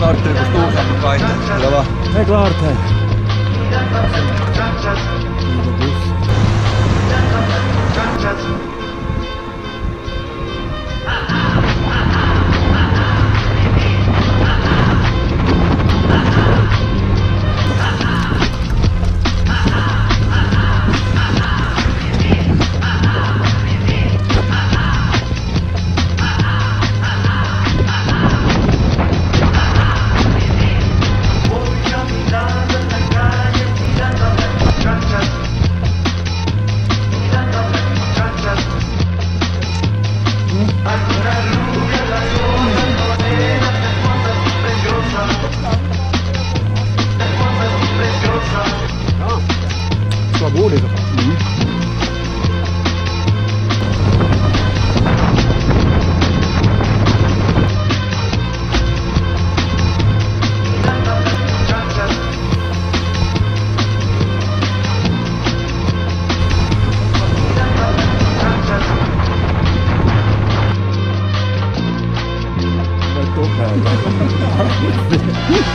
klart det Det är klart. は亡霊だから、うん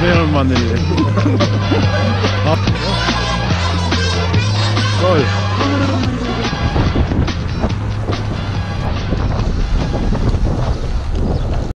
メロンマンネリで。toll.